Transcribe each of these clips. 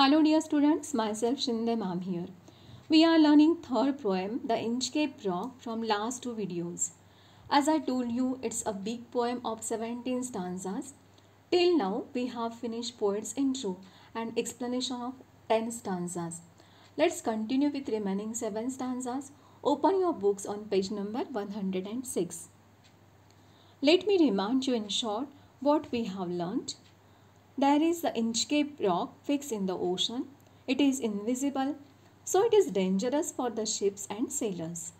Hello dear students, myself Shinde ma'am here. We are learning third poem, The Inchcape Rock from last two videos. As I told you, it's a big poem of 17 stanzas. Till now, we have finished poet's intro and explanation of 10 stanzas. Let's continue with remaining 7 stanzas. Open your books on page number 106. Let me remind you in short what we have learnt. There is the Inchcape rock fixed in the ocean. It is invisible, so it is dangerous for the ships and sailors.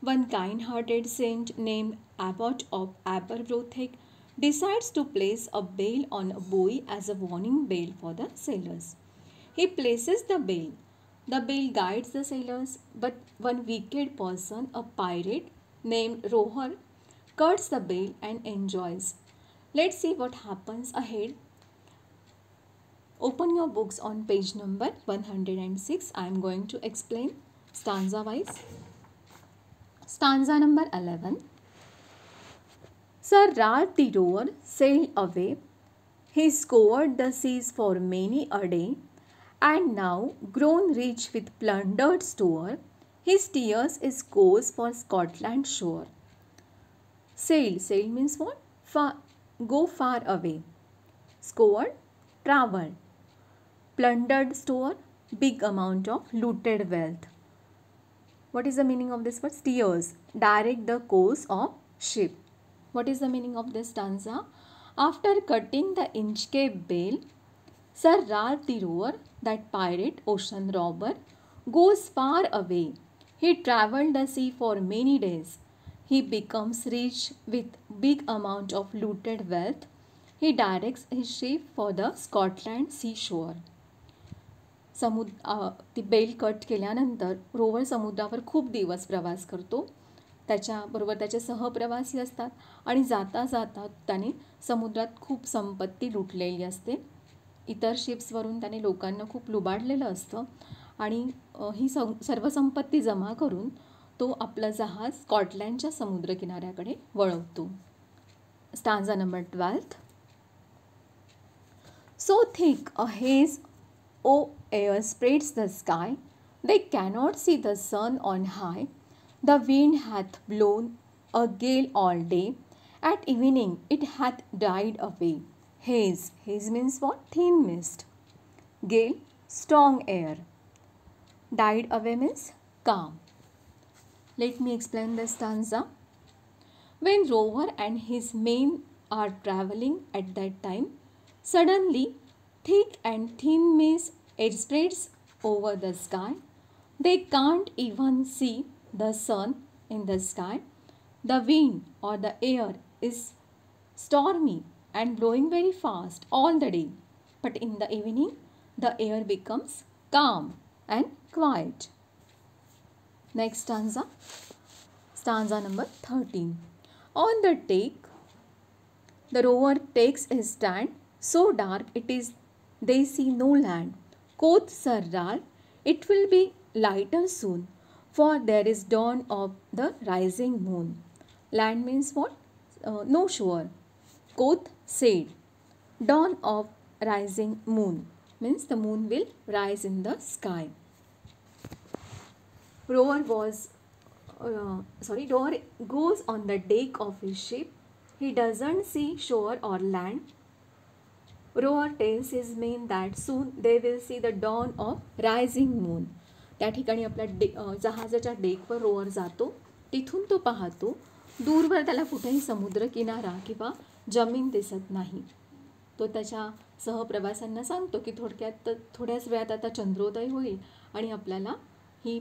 One kind hearted saint named Abbot of Aberbrothok decides to place a bell on a buoy as a warning bell for the sailors. He places the bell. The bell guides the sailors, but one wicked person, a pirate named Roher, cuts the bell and enjoys. Let's see what happens ahead Open your books on page number 106. I am going to explain stanza wise. Stanza number 11. Sir the Rover sailed away. He scoured the seas for many a day, and now, grown rich with plundered store, he tears his course for Scotland shore. Sail, sail means what? Far, go far away. Scoured, travel plundered store, big amount of looted wealth. What is the meaning of this word? Steers, direct the course of ship. What is the meaning of this stanza? After cutting the Inchcape bell, Sir Ralph the that pirate, ocean robber, goes far away. He travelled the sea for many days. He becomes rich with big amount of looted wealth. He directs his ship for the Scotland seashore. समुद ती bell cut केल्यानंतर rover समुद्रावर खूप दिवस प्रवास करतो. त्याच्याबरोबर त्याचे सहप्रवासी असतात आणि जाता जाता त्याने समुद्रात खूप संपत्ती लुटलेली असते. इतर शिप्सवरून त्याने लोकांना खूप लुबाडलेलं असतं आणि ही सं सर्व संपत्ती जमा करून तो आपलं जहाज स्कॉटलँडच्या समुद्रकिनाऱ्याकडे वळवतो. Stanza number twelfth. So thick a haze O air spreads the sky, they cannot see the sun on high. The wind hath blown a gale all day, at evening it hath died away. Haze, haze means what? Thin mist. Gale, strong air. Died away means calm. Let me explain the stanza. When Rover and his men are traveling at that time, suddenly thick and thin mist it spreads over the sky. They can't even see the sun in the sky. The wind or the air is stormy and blowing very fast all the day. But in the evening, the air becomes calm and quiet. Next stanza, stanza number 13. On the take, the rover takes his stand so dark it is they see no land. Quoth Sir it will be lighter soon, for there is dawn of the rising moon. Land means what? Uh, no shore. Quoth said, dawn of rising moon means the moon will rise in the sky. Rover was, uh, sorry, Rover goes on the deck of his ship. He doesn't see shore or land roar tense is main that soon they will see the dawn of rising moon त्या ठिकाणी आपल्या day जहाजाच्या डेकवर row or जातो. तिथून तो पाहतो. दूरवर त्याला कुठेही समुद्र किनारा किंवा जमीन दिसत नाही. तो त्याच्या सहप्रवाशांना सांगतो की थोडक्यात थोड्याच वेळात आता चंद्रोदय होईल आणि आपल्याला ही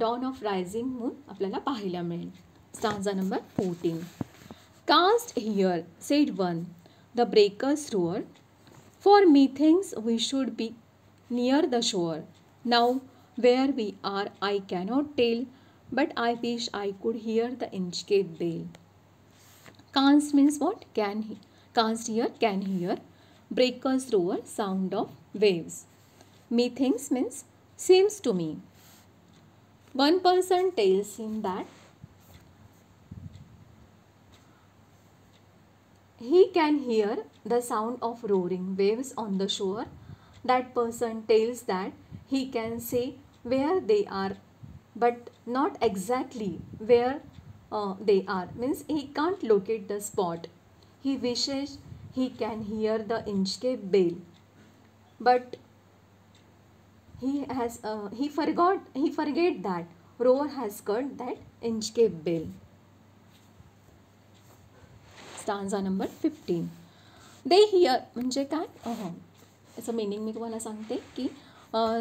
डॉन ऑफ रायझिंग मून आपल्याला पाहायला मिळेल. Stanza number fourteen canst hear said one the breakers roar For methinks we should be near the shore. Now, where we are, I cannot tell, but I wish I could hear the Inchcape bell. Canst means what? Can he? Canst hear, can hear. Breakers roar, sound of waves. Methinks means seems to me. One person tells him that he can hear the sound of roaring waves on the shore. that person tells that he can say where they are but not exactly where uh, they are. Means he can't locate the spot. He wishes he can hear the inchcape bell. But he has uh, he forgot he forget that. Roar has cut that inchcape bell stanza number fifteen they hear म्हणजे काय? याचं meaning मी तुम्हाला सांगते की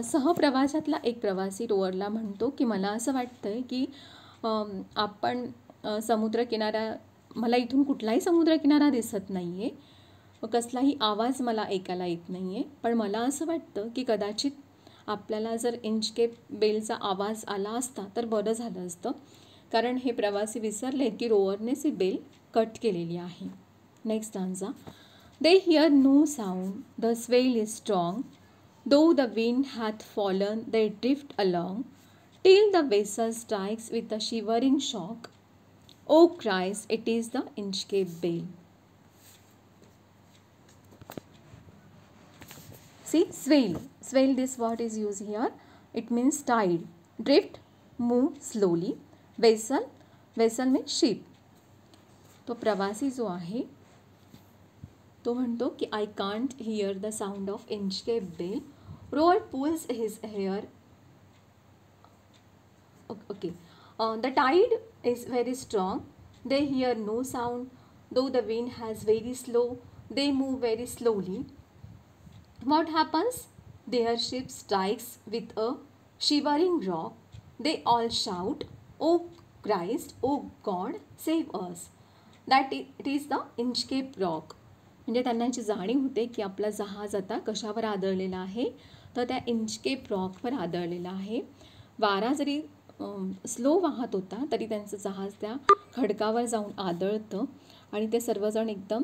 सहप्रवासातला एक प्रवासी रोअरला म्हणतो की मला असं वाटतं आहे की आपण समुद्रकिनारा मला इथून कुठलाही समुद्रकिनारा दिसत नाही आहे कसलाही आवाज मला ऐकायला येत नाही आहे पण मला असं वाटतं की कदाचित आपल्याला जर इंचकेप बेलचा आवाज आला असता तर बरं झालं असतं. कारण हे प्रवासी विसरलेत की रोअरनेच ही बेल कट केलेली आहे next stanza they hear no sound the swell is strong though the wind hath fallen they drift along till the vessel strikes with a shivering shock oh Christ it is the Inchcape bell See, swell. Swell, this word is used here. It means tide. Drift, move slowly. Vessel, vessel means ship. तो प्रवासी जो आहे तो म्हणतो की I can't hear the sound of Inchcape bell. Roar pulls his hair okay the tide is very strong they hear no sound though the wind has very slow they move very slowly What happens? Their ship strikes with a shivering rock they all shout, oh Christ, oh God save us. That it is the Inchcape rock म्हणजे त्यांना याची जाणीव होते की आपला जहाज आता कशावर आदळलेला आहे. तर त्या इंचकेप रॉकवर आदळलेला आहे. वारा जरी स्लो वाहत होता तरी त्यांचं जहाज त्या खडकावर जाऊन आदळतं. आणि ते सर्वजण एकदम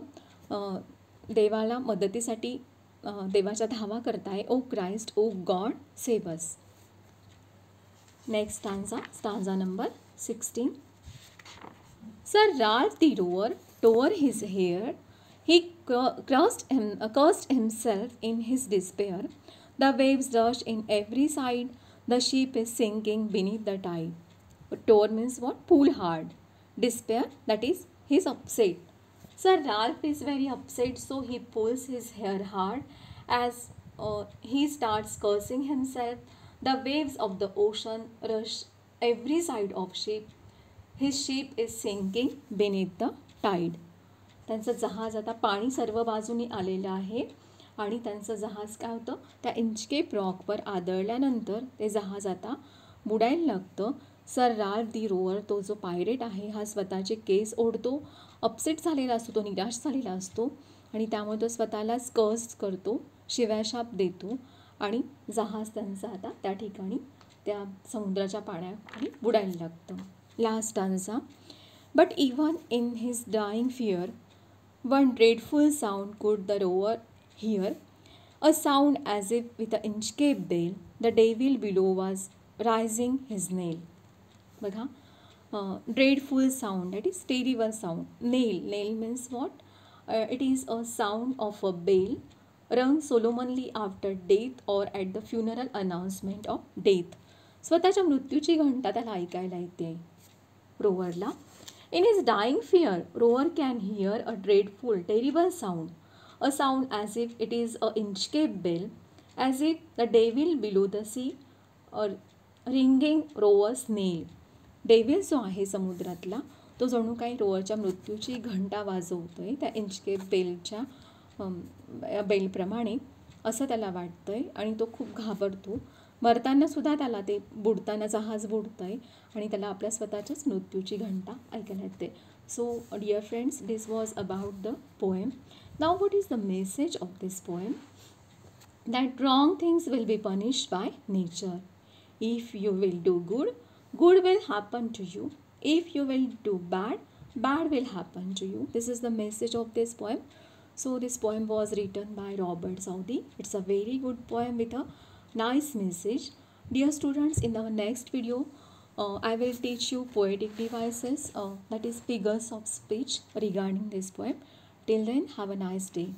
देवाला मदतीसाठी देवाच्या धावा करताय. ओ Christ oh God save us next stanza stanza number sixteen Sir Ralph the Rover tore his hair. He cursed, him, cursed himself in his despair. The waves rush in every side. The ship is sinking beneath the tide. Tore means what? Pull hard. Despair, that is, he's upset. Sir Ralph is very upset, so he pulls his hair hard as uh, he starts cursing himself. The waves of the ocean rush every side of ship. His ship is sinking beneath the tide त्यांचं जहाज आता पाणी सर्व बाजूनी आलेलं आहे. आणि त्यांचं जहाज काय होतं? त्या इंचकेप रॉकवर आदळल्यानंतर ते जहाज आता बुडायला लागतं. सर राल दी रोअर तो जो पायरेट आहे हा स्वतःचे केस ओढतो. अपसेट झालेला असतो तो निराश झालेला असतो. आणि त्यामुळे तो स्वतःलाच कर्स करतो शिव्याशाप देतो. आणि जहाज त्यांचं आता त्या ठिकाणी त्या समुद्राच्या पाण्याखाली बुडायला लागतं. Last आन्सा but even in his dying fear one dreadful sound could the row or here a sound as if with a Inchcape bell the devil below was rising his nail बघा dreadful sound that is terrible sound nail nail means what uh, it is a sound of a bell rung solemnly after death or at the funeral announcement of death स्वतःच्या मृत्यूची घंटा त्याला ऐकायला येते रोवरला. In is dying fear Rover can hear a dreadful terrible sound a sound as if it is a Inchcape bell as if the devil below the sea ringing Rover's knell devil जो आहे समुद्रातला तो जणू काही रोवरच्या मृत्यूची घंटा वाजवतो आहे त्या इंचकेप बेलच्या बेलप्रमाणे असं त्याला वाटतं आहे आणि तो खूप घाबरतो. मरताना सुद्धा त्याला ते बुडताना जहाज बुडत आहे आणि त्याला आपल्या स्वतःच्याच मृत्यूची घंटा ऐकायला येते. So dear friends this was about the poem now what is the message of this poem that wrong things will be punish by nature if you will do good good will happen to you if you will do bad bad will happen to you this is the message of this poem so this poem was written by Robert Southey it's a very good poem with a nice message. Dear students in our next video uh, i will teach you poetic devices uh, that is figures of speech regarding this poem. Till then have a nice day